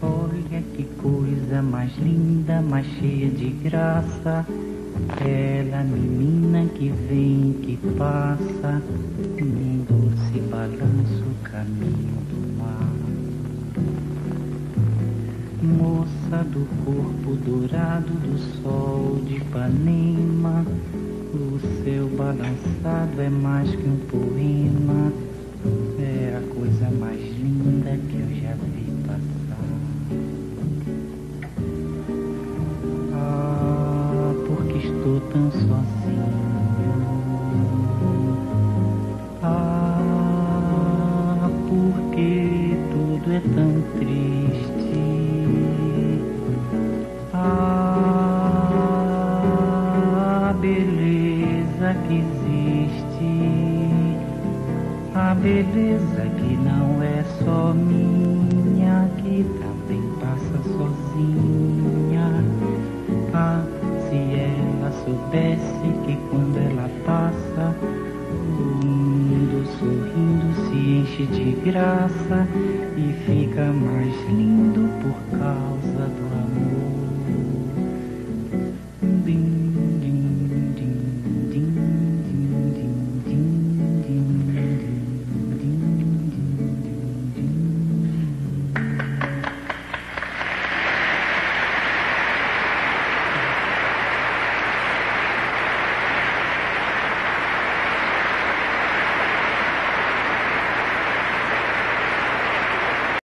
Olha que coisa mais linda, mais cheia de graça, ela menina que vem, que passa. Moça do corpo dourado do sol de Ipanema, o seu balançado é mais que um poema, é a coisa mais linda que eu já vi passar. Ah, porque estou tão sozinho. Ah, porque tudo é tão triste. Beleza que existe. A beleza que não é só minha, que também passa sozinha. Ah, se ela soubesse que quando ela passa, o mundo sorrindo se enche de graça e fica mais lindo por causa.